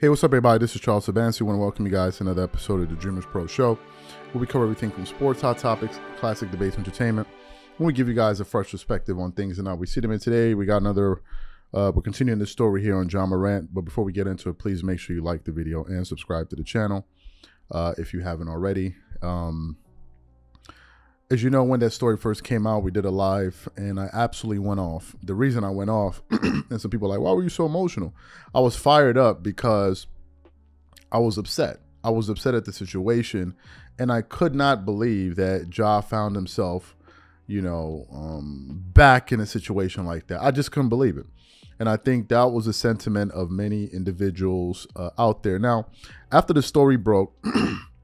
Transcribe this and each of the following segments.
Hey, what's up, everybody? This is Charles Sabansi. I want to welcome you guys to another episode of the Dreamers Pro Show, where we cover everything from sports, hot topics, classic debates, entertainment, and we give you guys a fresh perspective on things and how we see them. And today, we got another. Uh, we're continuing this story here on Ja Morant, but before we get into it, please make sure you like the video and subscribe to the channel uh, if you haven't already. Um, as you know, when that story first came out, we did a live and I absolutely went off. The reason I went off, and some people like, why were you so emotional? I was fired up because I was upset. I was upset at the situation and I could not believe that Ja found himself, you know, um, back in a situation like that. I just couldn't believe it. And I think that was a sentiment of many individuals uh, out there. Now, after the story broke,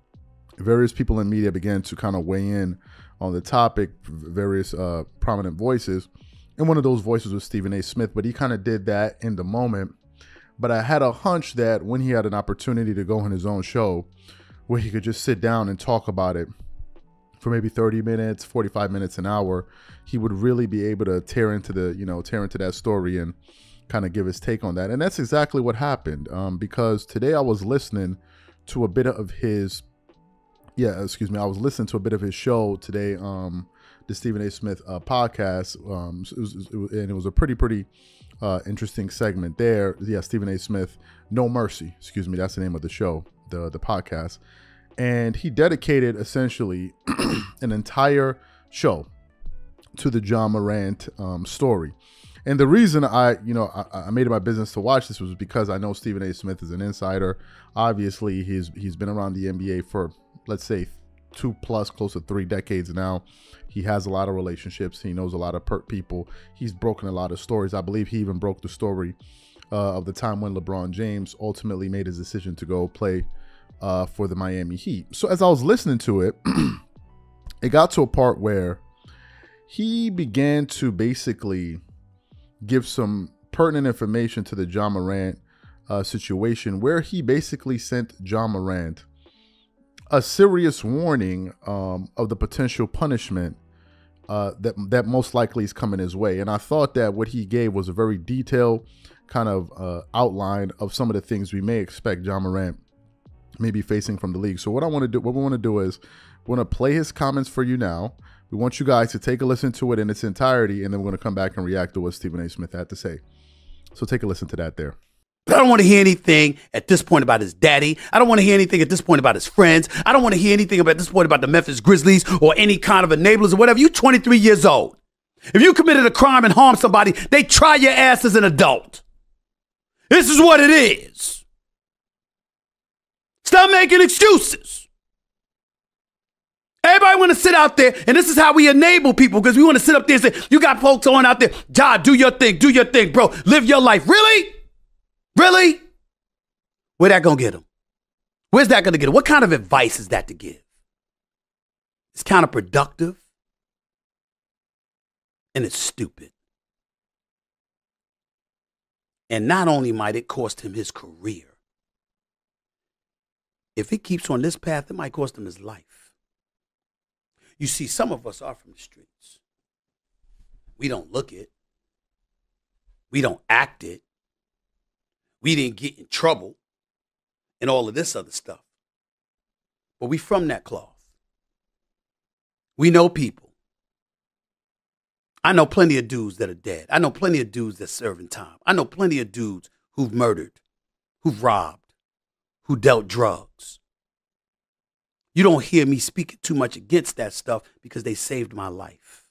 various people in media began to kind of weigh in on the topic, various uh, prominent voices. And one of those voices was Stephen A. Smith, but he kind of did that in the moment. But I had a hunch that when he had an opportunity to go on his own show, where he could just sit down and talk about it for maybe 30 minutes, 45 minutes, an hour, he would really be able to tear into the, you know, tear into that story and kind of give his take on that. And that's exactly what happened. Um, because today I was listening to a bit of his yeah, excuse me. I was listening to a bit of his show today, um, the Stephen A. Smith uh, podcast, um, it was, it was, and it was a pretty, pretty uh, interesting segment there. Yeah, Stephen A. Smith, No Mercy, excuse me, that's the name of the show, the the podcast, and he dedicated essentially an entire show to the Ja Morant um, story. And the reason I, you know, I, I, made it my business to watch this was because I know Stephen A. Smith is an insider. Obviously, he's he's been around the NBA for let's say two plus close to three decades now he has a lot of relationships. He knows a lot of per- people. He's broken a lot of stories. I believe he even broke the story uh, of the time when lebron james ultimately made his decision to go play uh, for the miami heat. So as i was listening to it it got to a part where he began to basically give some pertinent information to the Ja Morant uh, situation where he basically sent Ja Morant a serious warning um, of the potential punishment uh, that that most likely is coming his way. And I thought that what he gave was a very detailed kind of uh, outline of some of the things we may expect Ja Morant may be facing from the league. So what I want to do, what we want to do is we want to play his comments for you now. We want you guys to take a listen to it in its entirety, and then we're going to come back and react to what Stephen A. Smith had to say. So take a listen to that there. I don't want to hear anything at this point about his daddy. I don't want to hear anything at this point about his friends. I don't want to hear anything about this point about the Memphis Grizzlies or any kind of enablers or whatever. You're 23 years old. If you committed a crime and harmed somebody, they try your ass as an adult. This is what it is. Stop making excuses. Everybody want to sit out there, and this is how we enable people because we want to sit up there and say, "You got folks on out there, Ja, do your thing, do your thing, bro, live your life." Really? Really? Where that gonna get him? Where's that gonna get him? What kind of advice is that to give? It's counterproductive and it's stupid. And not only might it cost him his career, if he keeps on this path, it might cost him his life. You see, some of us are from the streets. We don't look it, we don't act it, we didn't get in trouble and all of this other stuff. But we from that cloth. We know people. I know plenty of dudes that are dead. I know plenty of dudes that's serving time. I know plenty of dudes who've murdered, who've robbed, who dealt drugs. You don't hear me speaking too much against that stuff because they saved my life.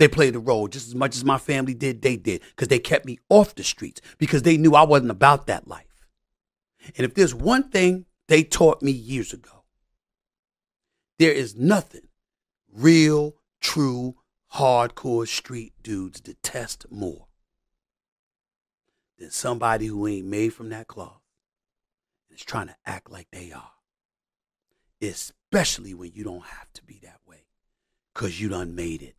They played the role just as much as my family did, they did, because they kept me off the streets, because they knew I wasn't about that life. And if there's one thing they taught me years ago, there is nothing real, true, hardcore street dudes detest more than somebody who ain't made from that cloth and is trying to act like they are. Especially when you don't have to be that way, because you done made it.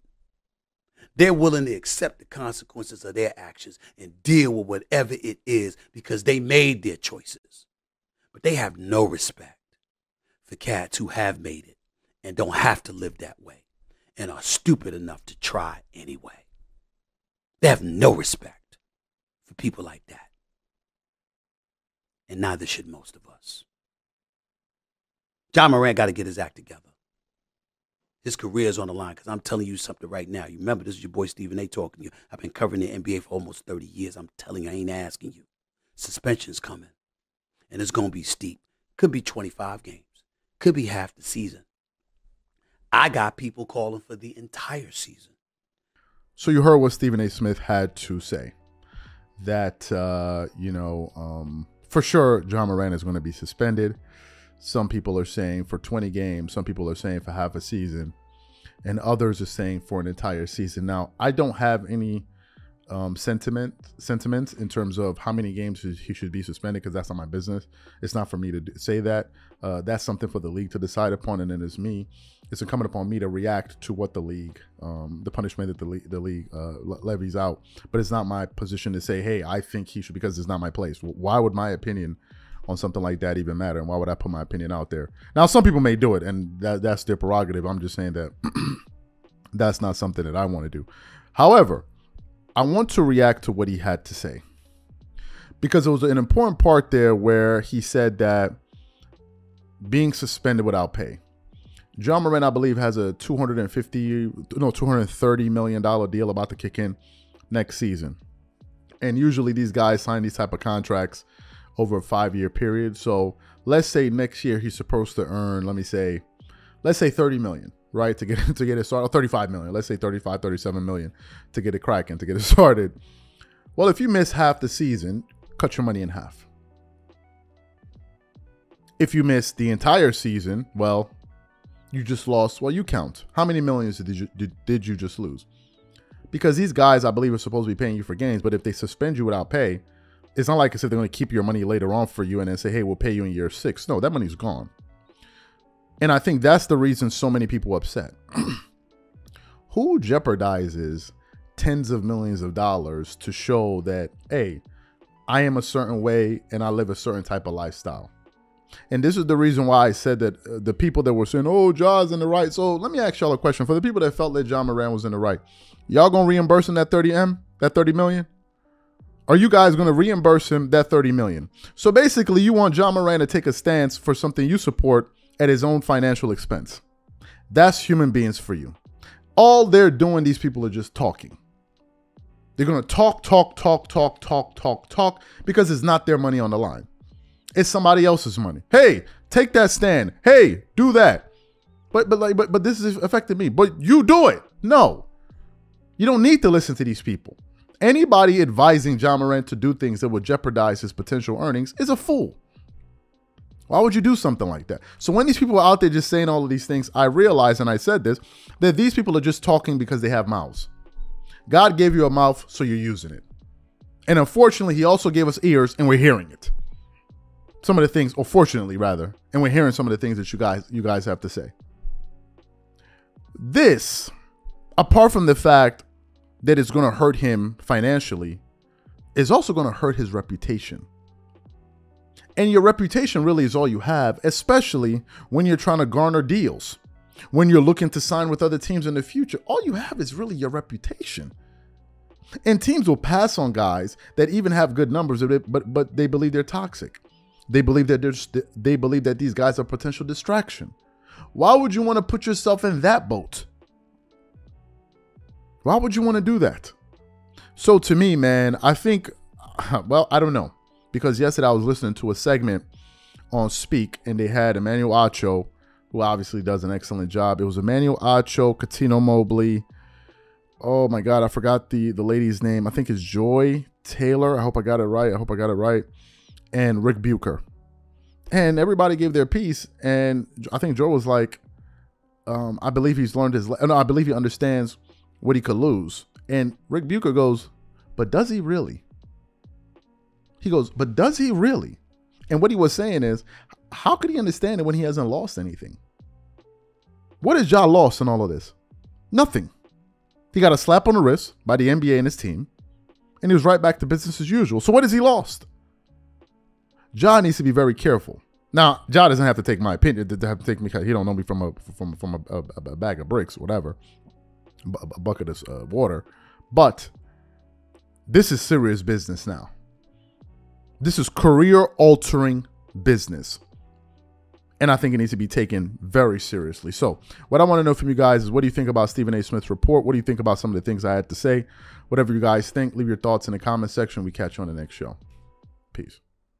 They're willing to accept the consequences of their actions and deal with whatever it is because they made their choices. But they have no respect for cats who have made it and don't have to live that way and are stupid enough to try anyway. They have no respect for people like that. and neither should most of us. Ja Morant got to get his act together. His career is on the line because I'm telling you something right now. You remember, this is your boy Stephen A. talking to you. I've been covering the NBA for almost 30 years. I'm telling you, I ain't asking you. Suspension's coming, and it's going to be steep. Could be 25 games, could be half the season. I got people calling for the entire season. So you heard what Stephen A. Smith had to say. That uh, you know, um, for sure, Ja Morant is going to be suspended. Some people are saying for 20 games. Some people are saying for half a season, and others are saying for an entire season. Now, I don't have any um, sentiment sentiments in terms of how many games he should be suspended because that's not my business. It's not for me to say that. Uh, that's something for the league to decide upon, and then it's me. It's incumbent upon me to react to what the league, um, the punishment that the league, the league uh, levies out. But it's not my position to say, hey, I think he should because it's not my place. Why would my opinion on something like that even matter? And why would I put my opinion out there? Now, some people may do it, and that, that's their prerogative. I'm just saying that that's not something that I want to do. However, I want to react to what he had to say because it was an important part there where he said that being suspended without pay. Ja Morant, I believe, has a 250, no, 230 million dollar deal about to kick in next season. And usually these guys sign these type of contracts over a five year period. So let's say next year he's supposed to earn, let me say, let's say 30 million right? To get to get it started, 35 million. Let's say 35, 37 million to get it cracking, to get it started. Well, if you miss half the season, cut your money in half. If you miss the entire season, well, you just lost. Well, you count. How many millions did you did, did you just lose? Because these guys, I believe, are supposed to be paying you for games, but if they suspend you without pay, it's not like as if they're going to keep your money later on for you and then say, "Hey, we'll pay you in year six. No, that money's gone. And I think that's the reason so many people upset. Who jeopardizes tens of millions of dollars to show that, hey, I am a certain way and I live a certain type of lifestyle? And this is the reason why I said that uh, the people that were saying, oh, Ja's in the right. So let me ask y'all a question. For the people that felt that Ja Morant was in the right, y'all gonna reimburse him that 30M, that 30 million? Are you guys gonna reimburse him that 30 million? So basically, you want Ja Morant to take a stance for something you support at his own financial expense. That's human beings for you. All they're doing, these people are just talking. They're going to talk, talk, talk, talk, talk, talk, talk because it's not their money on the line. It's somebody else's money. Hey, take that stand. Hey, do that. But but like but but this is affecting me. But you do it. No. You don't need to listen to these people. Anybody advising Ja Morant to do things that would jeopardize his potential earnings is a fool. Why would you do something like that? So when these people are out there just saying all of these things, I realize, and I said this, that these people are just talking because they have mouths. God gave you a mouth, so you're using it. And unfortunately, He also gave us ears, and we're hearing it. Some of the things, or fortunately rather, and we're hearing some of the things that you guys you guys have to say. This, apart from the fact that it's going to hurt him financially, is also going to hurt his reputation. And your reputation really is all you have, especially when you're trying to garner deals. When you're looking to sign with other teams in the future, all you have is really your reputation. And teams will pass on guys that even have good numbers, but but they believe they're toxic. They believe that they're they believe that these guys are potential distraction. Why would you want to put yourself in that boat? Why would you want to do that? So to me, man, I think well, I don't know because yesterday I was listening to a segment on Speak and they had Emmanuel Acho, who obviously does an excellent job. It was Emmanuel Acho, Cuttino Mobley. Oh my God, I forgot the the lady's name. I think it's Joy Taylor. I hope I got it right. I hope I got it right. And Ric Bucher. And everybody gave their piece. And I think Joe was like, um, I believe he's learned his. No, I believe he understands what he could lose. And Ric Bucher goes, but does he really? He goes, but does he really? And what he was saying is, how could he understand it when he hasn't lost anything? What has Ja lost in all of this? Nothing. He got a slap on the wrist by the NBA and his team, and he was right back to business as usual. So what has he lost? Ja needs to be very careful. Now, Ja doesn't have to take my opinion. Have to take me. He don't know me from a from from a, a, a bag of bricks, or whatever, a bucket of uh, water. But this is serious business now. This is career altering business. And I think it needs to be taken very seriously. So, what I want to know from you guys is what do you think about Stephen A. Smith's report? What do you think about some of the things I had to say? Whatever you guys think, leave your thoughts in the comment section. We catch you on the next show. Peace.